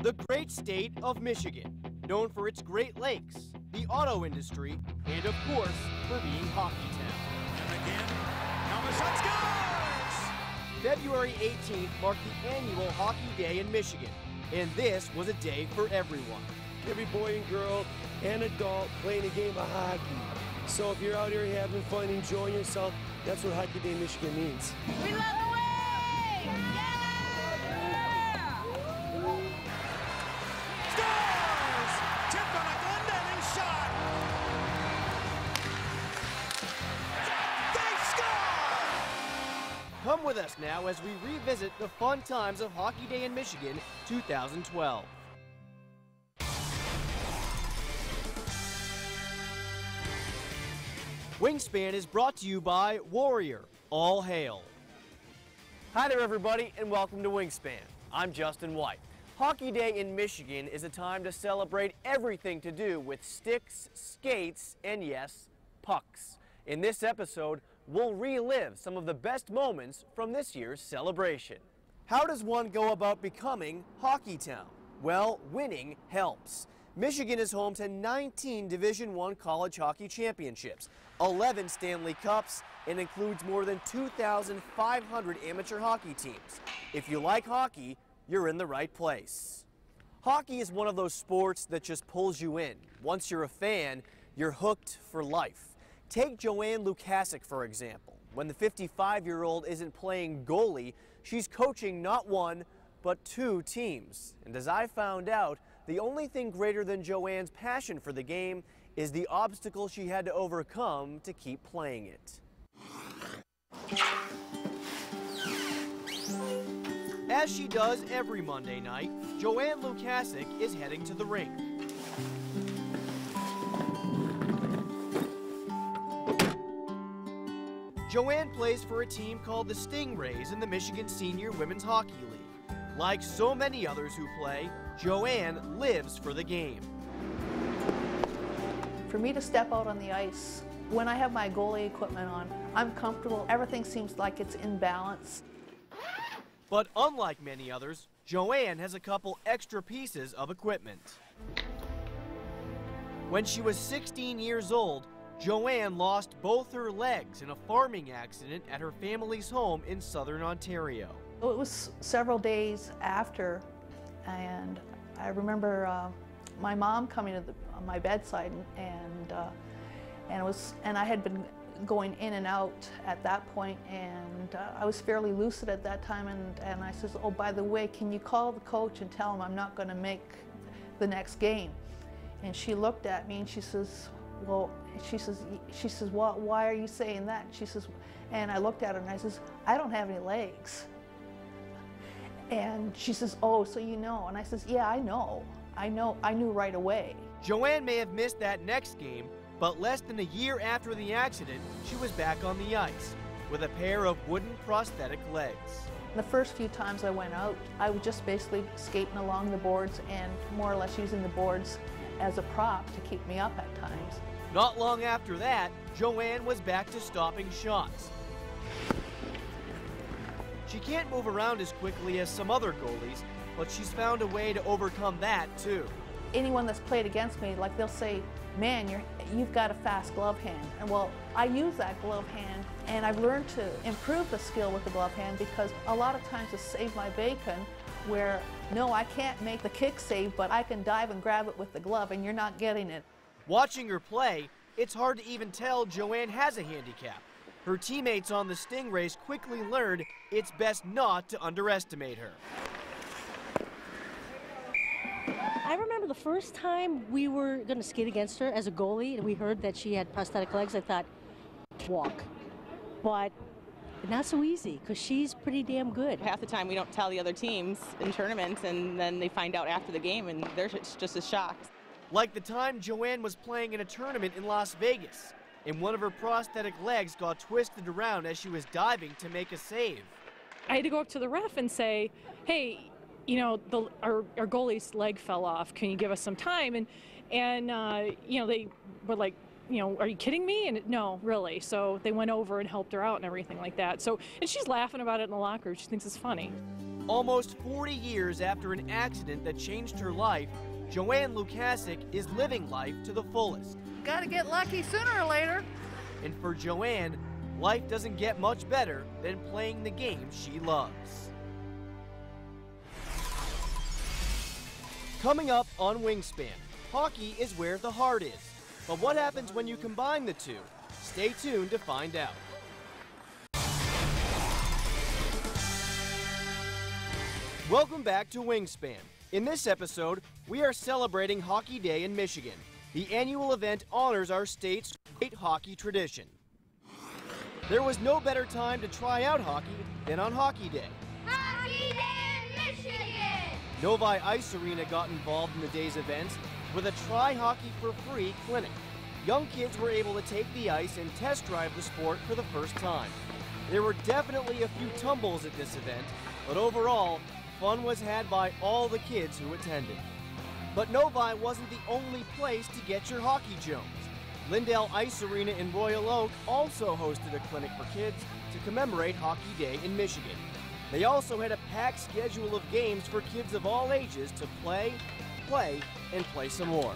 The great state of Michigan, known for its Great Lakes, the auto industry, and of course, for being hockey town. And again, Helmut scores! February 18th marked the annual Hockey Day in Michigan, and this was a day for everyone. Every boy and girl and adult playing a game of hockey. So if you're out here having fun, enjoying yourself, that's what Hockey Day in Michigan means. Come with us now as we revisit the fun times of Hockey Day in Michigan 2012. Wingspan is brought to you by Warrior. All hail. Hi there, everybody, and welcome to Wingspan. I'm Justin White. Hockey Day in Michigan is a time to celebrate everything to do with sticks, skates, and yes, pucks. In this episode, we'll relive some of the best moments from this year's celebration. How does one go about becoming Hockeytown? Well, winning helps. Michigan is home to 19 Division I college hockey championships, 11 Stanley Cups, and includes more than 2,500 amateur hockey teams. If you like hockey, you're in the right place. Hockey is one of those sports that just pulls you in. Once you're a fan, you're hooked for life. Take Joanne Lukasic, for example. When the 55 year old isn't playing goalie, she's coaching not one, but two teams. And as I found out, the only thing greater than Joanne's passion for the game is the obstacle she had to overcome to keep playing it. As she does every Monday night, Joanne Lukasic is heading to the rink. Joanne plays for a team called the Stingrays in the Michigan Senior Women's Hockey League. Like so many others who play, Joanne lives for the game. For me to step out on the ice, when I have my goalie equipment on, I'm comfortable. Everything seems like it's in balance. But unlike many others, Joanne has a couple extra pieces of equipment. When she was 16 years old, Joanne lost both her legs in a farming accident at her family's home in southern Ontario. It was several days after, and I remember uh, my mom coming to the, my bedside, and uh, and it was and I had been going in and out at that point, and uh, I was fairly lucid at that time, and and I says, oh by the way, can you call the coach and tell him I'm not going to make the next game? And she looked at me and she says, well, she says, she says, well, why are you saying that? She says, and I looked at her and I says, I don't have any legs. And she says, oh, so you know? And I says, yeah, I know. I know. I knew right away. Joanne may have missed that next game, but less than a year after the accident, she was back on the ice with a pair of wooden prosthetic legs. The first few times I went out, I was just basically skating along the boards and more or less using the boards as a prop to keep me up at times. Not long after that, Joanne was back to stopping shots. She can't move around as quickly as some other goalies, but she's found a way to overcome that too. Anyone that's played against me, like they'll say, man, you're, you've got a fast glove hand. And well, I use that glove hand and I've learned to improve the skill with the glove hand because a lot of times to save my bacon, where no, I can't make the kick save, but I can dive and grab it with the glove and you're not getting it. Watching her play, it's hard to even tell Joanne has a handicap. Her teammates on the Stingrays quickly learned it's best not to underestimate her. I remember the first time we were going to skate against her as a goalie, and we heard that she had prosthetic legs. I thought, walk. But not so easy because she's pretty damn good. Half the time we don't tell the other teams in tournaments, and then they find out after the game, and they're just as shocked. Like the time Joanne was playing in a tournament in Las Vegas, and one of her prosthetic legs got twisted around as she was diving to make a save. I had to go up to the ref and say, hey, you know, the, our, our goalie's leg fell off. Can you give us some time? And, and uh, you know, they were like, you know, are you kidding me? And no, really. So they went over and helped her out and everything like that. So, and she's laughing about it in the locker. Room. She thinks it's funny. Almost 40 years after an accident that changed her life, Joanne Lukasic is living life to the fullest. Gotta get lucky sooner or later. And for Joanne, life doesn't get much better than playing the game she loves. Coming up on Wingspan, hockey is where the heart is. But what happens when you combine the two? Stay tuned to find out. Welcome back to Wingspan. In this episode, we are celebrating Hockey Day in Michigan. The annual event honors our state's great hockey tradition. There was no better time to try out hockey than on Hockey Day. Hockey Day in Michigan! Novi Ice Arena got involved in the day's events with a Try Hockey for Free clinic. Young kids were able to take the ice and test drive the sport for the first time. There were definitely a few tumbles at this event, but overall, fun was had by all the kids who attended. But Novi wasn't the only place to get your hockey jones. Lindell Ice Arena in Royal Oak also hosted a clinic for kids to commemorate Hockey Day in Michigan. They also had a packed schedule of games for kids of all ages to play, play, and play some more.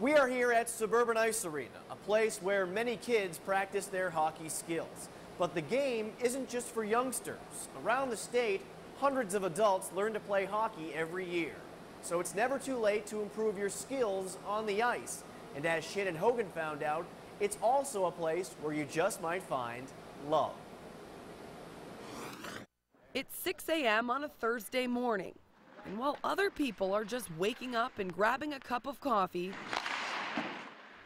We are here at Suburban Ice Arena, a place where many kids practice their hockey skills. But the game isn't just for youngsters. Around the state, hundreds of adults learn to play hockey every year. So it's never too late to improve your skills on the ice. And as Shannon Hogan found out, it's also a place where you just might find love. It's 6 a.m. on a Thursday morning, and while other people are just waking up and grabbing a cup of coffee,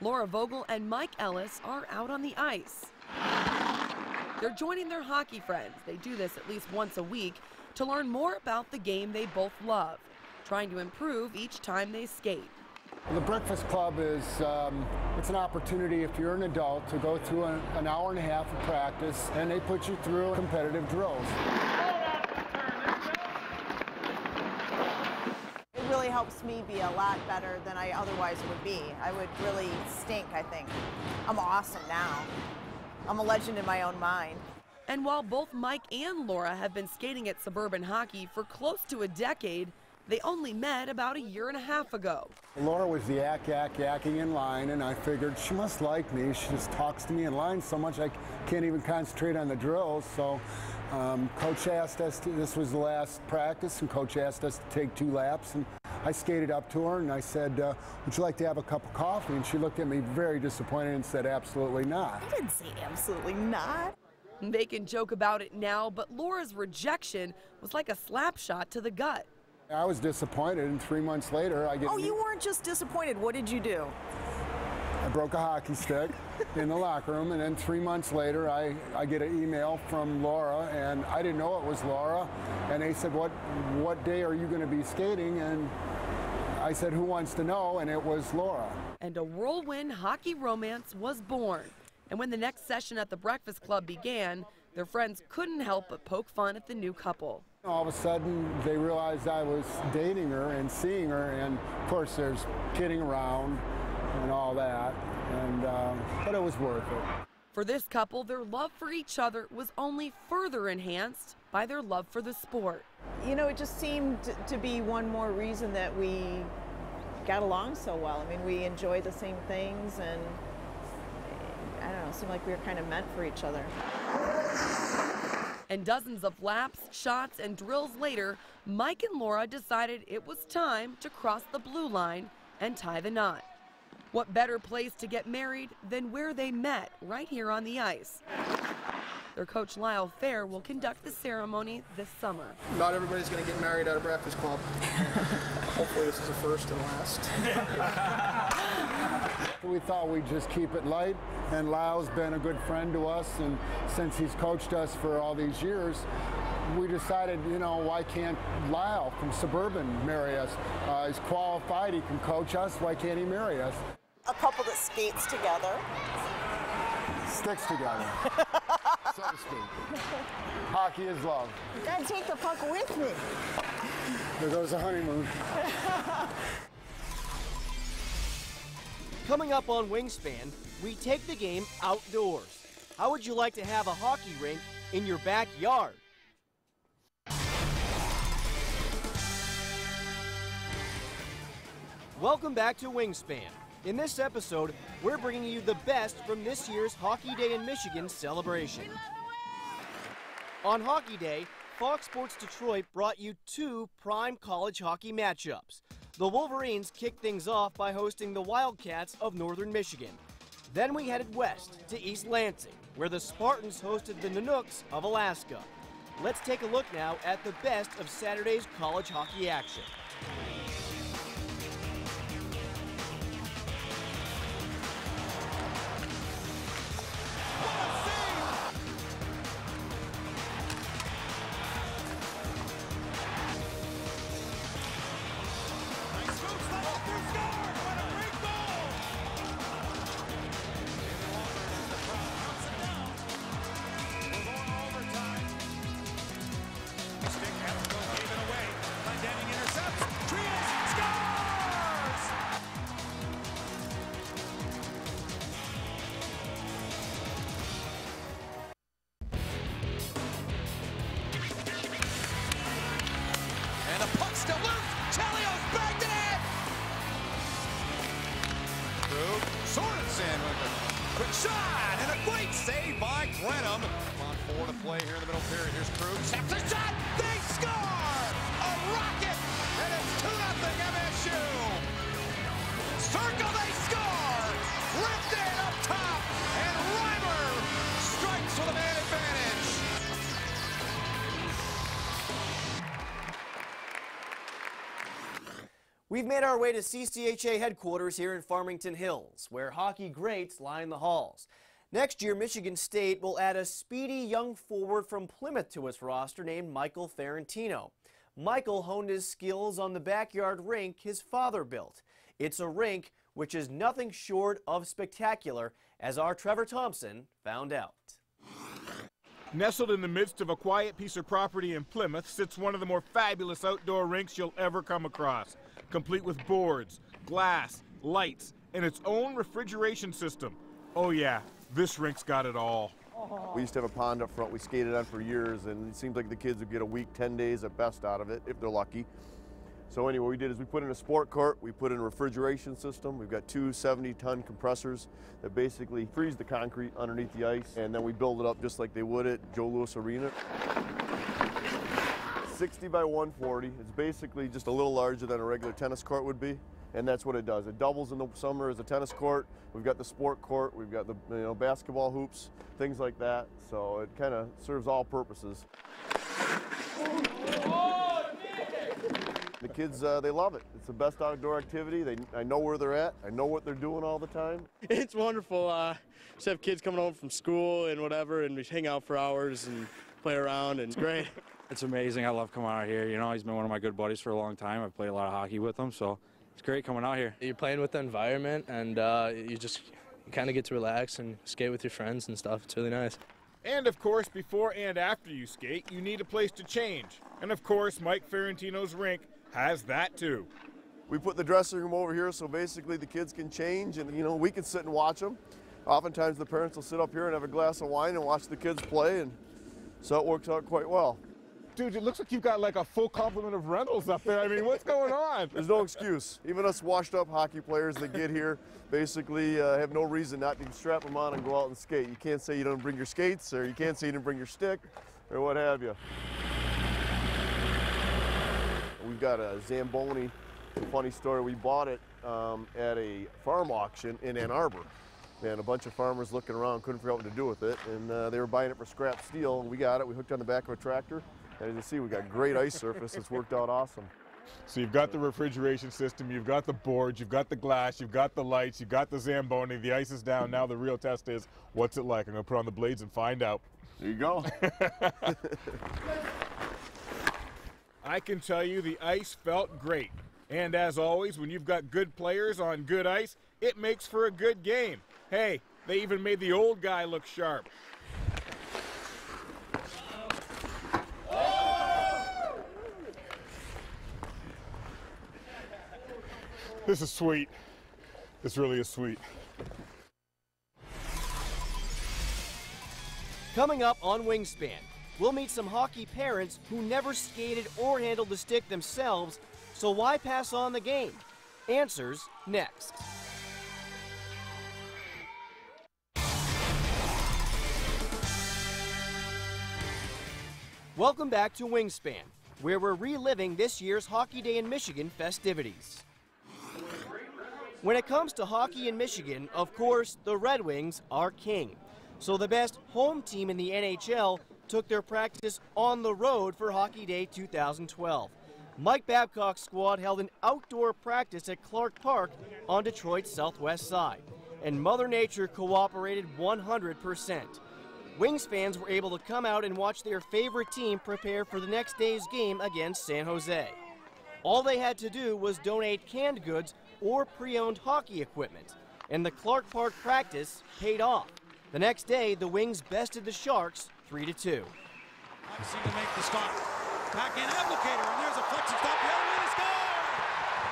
Laura Vogel and Mike Ellis are out on the ice. They're joining their hockey friends. They do this at least once a week to learn more about the game they both love, trying to improve each time they skate. The Breakfast Club is um, it's an opportunity if you're an adult to go through an, an hour and a half of practice and they put you through competitive drills. It really helps me be a lot better than I otherwise would be. I would really stink, I think. I'm awesome now. I'm a legend in my own mind. And while both Mike and Laura have been skating at suburban hockey for close to a decade, they only met about a year and a half ago. Laura was the yak, yak, yakking in line, and I figured she must like me. She just talks to me in line so much I can't even concentrate on the drills. So um, coach asked us to, this was the last practice, and coach asked us to take two laps. And I skated up to her and I said, uh, Would you like to have a cup of coffee? And she looked at me very disappointed and said, Absolutely not. I didn't say absolutely not. They can joke about it now, but Laura's rejection was like a slap shot to the gut. I was disappointed, and three months later, I get. Oh, you weren't just disappointed. What did you do? I broke a hockey stick in the locker room, and then three months later, I, I get an email from Laura, and I didn't know it was Laura. And they said, "What what day are you going to be skating?" And I said, "Who wants to know?" And it was Laura. And a whirlwind hockey romance was born. And when the next session at the Breakfast Club began, their friends couldn't help but poke fun at the new couple. All of a sudden, they realized I was dating her and seeing her, and of course, there's kidding around and all that. And um, but it was worth it. For this couple, their love for each other was only further enhanced by their love for the sport. You know, it just seemed to be one more reason that we got along so well. I mean, we enjoy the same things, and I don't know, seemed like we were kind of meant for each other. And dozens of laps, shots, and drills later, Mike and Laura decided it was time to cross the blue line and tie the knot. What better place to get married than where they met, right here on the ice? Their coach Lyle Fair will conduct the ceremony this summer. Not everybody's going to get married at a breakfast club. Hopefully, this is the first and last. We thought we'd just keep it light, and Lyle's been a good friend to us, and since he's coached us for all these years, we decided, you know, why can't Lyle from Suburban marry us? Uh, he's qualified, he can coach us, why can't he marry us? A couple that skates together. Sticks together, so to speak. Hockey is love. Gotta take the puck with me. There goes the honeymoon. Coming up on Wingspan, we take the game outdoors. How would you like to have a hockey rink in your backyard? Welcome back to Wingspan. In this episode, we're bringing you the best from this year's Hockey Day in Michigan celebration. On Hockey Day, Fox Sports Detroit brought you two prime college hockey matchups. The Wolverines kicked things off by hosting the Wildcats of Northern Michigan. Then we headed west to East Lansing, where the Spartans hosted the Nanooks of Alaska. Let's take a look now at the best of Saturday's college hockey action. We've made our way to CCHA headquarters here in Farmington Hills, where hockey greats line the halls. Next year, Michigan State will add a speedy young forward from Plymouth to its roster named Michael Ferrantino. Michael honed his skills on the backyard rink his father built. It's a rink which is nothing short of spectacular, as our Trevor Thompson found out. Nestled in the midst of a quiet piece of property in Plymouth sits one of the more fabulous outdoor rinks you'll ever come across, complete with boards, glass, lights, and its own refrigeration system. Oh yeah, this rink's got it all. We used to have a pond up front we skated on for years, and it seems like the kids would get a week, 10 days at best out of it, if they're lucky. So anyway, what we did is we put in a sport court, we put in a refrigeration system. We've got two 70-ton compressors that basically freeze the concrete underneath the ice, and then we build it up just like they would at Joe Louis Arena. 60 by 140. It's basically just a little larger than a regular tennis court would be, and that's what it does. It doubles in the summer as a tennis court. We've got the sport court, we've got the you know basketball hoops, things like that. So it kind of serves all purposes. The kids, uh, they love it. It's the best outdoor activity. They, I know where they're at. I know what they're doing all the time. It's wonderful. Uh, just have kids coming home from school and whatever, and we hang out for hours and play around, and it's great. It's amazing. I love coming out here. You know, he's been one of my good buddies for a long time. I've played a lot of hockey with him, so it's great coming out here. You're playing with the environment, and uh, you just you kind of get to relax and skate with your friends and stuff. It's really nice. And of course, before and after you skate, you need a place to change. And of course, Mike Ferrantino's rink has that too. We put the dressing room over here so basically the kids can change and you know we can sit and watch them. Oftentimes the parents will sit up here and have a glass of wine and watch the kids play and so it works out quite well. Dude, it looks like you've got like a full complement of rentals up there. I mean, what's going on? There's no excuse. Even us washed up hockey players that get here basically uh, have no reason not to strap them on and go out and skate. You can't say you don't bring your skates or you can't say you didn't bring your stick or what have you. We've got a Zamboni, a funny story. We bought it um, at a farm auction in Ann Arbor. And a bunch of farmers looking around couldn't figure out what to do with it. And uh, they were buying it for scrap steel. And we got it. We hooked it on the back of a tractor. As you see, we've got great ice surface. It's worked out awesome. So you've got the refrigeration system, you've got the boards, you've got the glass, you've got the lights, you've got the Zamboni, the ice is down. Now the real test is, what's it like? I'm gonna put on the blades and find out. There you go. I can tell you the ice felt great. And as always, when you've got good players on good ice, it makes for a good game. Hey, they even made the old guy look sharp. This is sweet. This really is sweet. Coming up on Wingspan, we'll meet some hockey parents who never skated or handled the stick themselves, so why pass on the game? Answers next. Welcome back to Wingspan, where we're reliving this year's Hockey Day in Michigan festivities. When it comes to hockey in Michigan, of course, the Red Wings are king. So the best home team in the NHL took their practice on the road for Hockey Day 2012. Mike Babcock's squad held an outdoor practice at Clark Park on Detroit's southwest side, and Mother Nature cooperated 100%. Wings fans were able to come out and watch their favorite team prepare for the next day's game against San Jose. All they had to do was donate canned goods or pre owned hockey equipment, and the Clark Park practice paid off. The next day, the Wings bested the Sharks 3 2. Maxey to make the stop. Back in Abdelkader, and there's a flexing stop. The other way to score!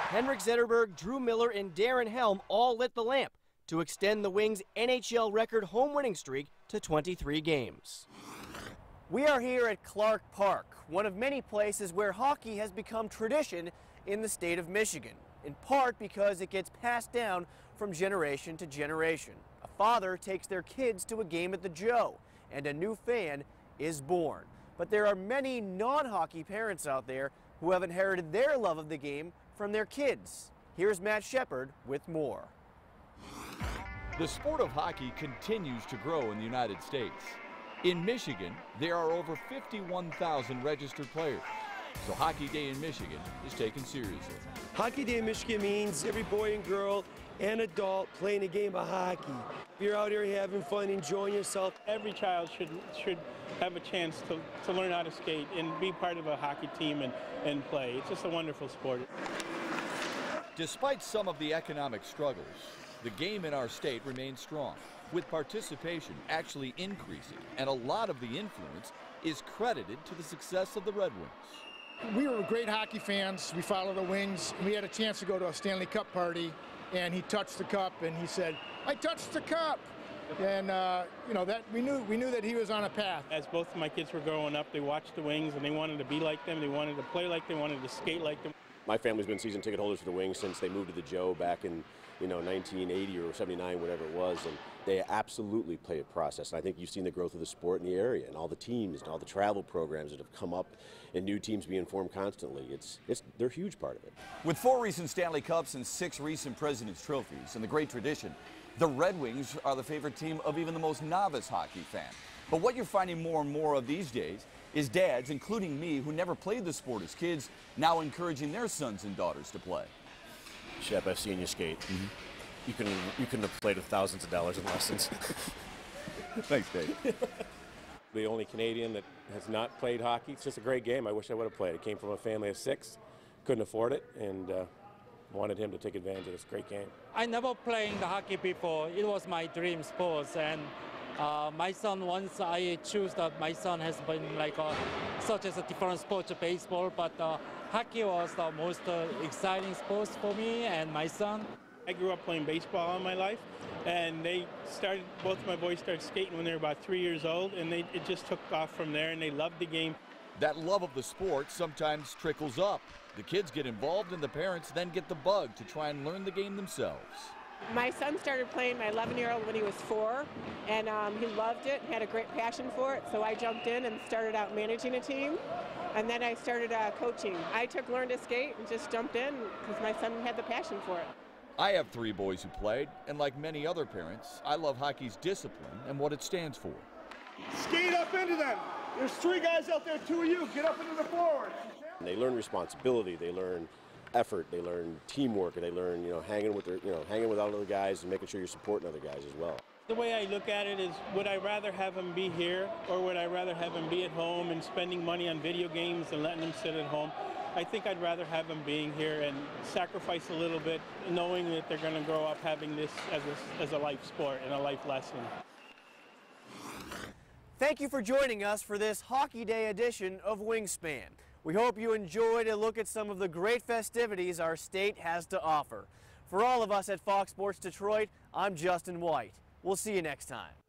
Henrik Zetterberg, Drew Miller, and Darren Helm all lit the lamp to extend the Wings' NHL record home winning streak to 23 games. We are here at Clark Park, one of many places where hockey has become tradition in the state of Michigan, in part because it gets passed down from generation to generation. A father takes their kids to a game at the Joe, and a new fan is born. But there are many non hockey parents out there who have inherited their love of the game from their kids. Here's Matt Shepard with more. The sport of hockey continues to grow in the United States. In Michigan, there are over 51,000 registered players. So Hockey Day in Michigan is taken seriously. Hockey Day in Michigan means every boy and girl and adult playing a game of hockey. If you're out here having fun, enjoying yourself. Every child should should have a chance to, to learn how to skate and be part of a hockey team and, and play. It's just a wonderful sport. Despite some of the economic struggles, the game in our state remains strong, with participation actually increasing, and a lot of the influence is credited to the success of the Red Wings. We were great hockey fans. We followed the Wings. We had a chance to go to a Stanley Cup party, and he touched the cup, and he said, "I touched the cup." And uh, you know that we knew we knew that he was on a path. As both of my kids were growing up, they watched the Wings and they wanted to be like them. They wanted to play like them. They wanted to skate like them. My family's been season ticket holders for the Wings since they moved to the Joe back in you know 1980 or 79, whatever it was, and they absolutely play a process. And I think you've seen the growth of the sport in the area and all the teams and all the travel programs that have come up, and new teams being formed constantly. It's it's they're a huge part of it. With four recent Stanley Cups and six recent President's Trophies and the great tradition, the Red Wings are the favorite team of even the most novice hockey fan. But what you're finding more and more of these days is dads, including me, who never played the sport as kids, now encouraging their sons and daughters to play. Shep, I've seen you skate. You can you couldn't have played with thousands of dollars in lessons. Thanks, Dave. the only Canadian that has not played hockey. It's just a great game. I wish I would have played. It came from a family of six, couldn't afford it, and uh, wanted him to take advantage of this great game. I never played the hockey before. It was my dream sport, and uh, my son. Once I choose that, my son has been like uh, such as a different sport to baseball, but uh, hockey was the most uh, exciting sport for me and my son. I grew up playing baseball all my life, and they started. Both my boys started skating when they were about three years old, and they it just took off from there, and they loved the game. That love of the sport sometimes trickles up. The kids get involved, and the parents then get the bug to try and learn the game themselves. My son started playing my 11 year old when he was four, and um, he loved it, and had a great passion for it. So I jumped in and started out managing a team, and then I started uh, coaching. I took Learn to Skate and just jumped in because my son had the passion for it. I have three boys who played, and like many other parents, I love hockey's discipline and what it stands for. Skate up into them. There's three guys out there, two of you. Get up into the forward. They learn responsibility. They learn effort. They learn teamwork. And they learn, you know, hanging with their, you know, hanging with all other guys and making sure you're supporting other guys as well. The way I look at it is, would I rather have him be here, or would I rather have him be at home and spending money on video games and letting him sit at home? I think I'd rather have them being here and sacrifice a little bit, knowing that they're going to grow up having this as a, as a life sport and a life lesson. Thank you for joining us for this Hockey Day edition of Wingspan. We hope you enjoyed a look at some of the great festivities our state has to offer. For all of us at Fox Sports Detroit, I'm Justin White. We'll see you next time.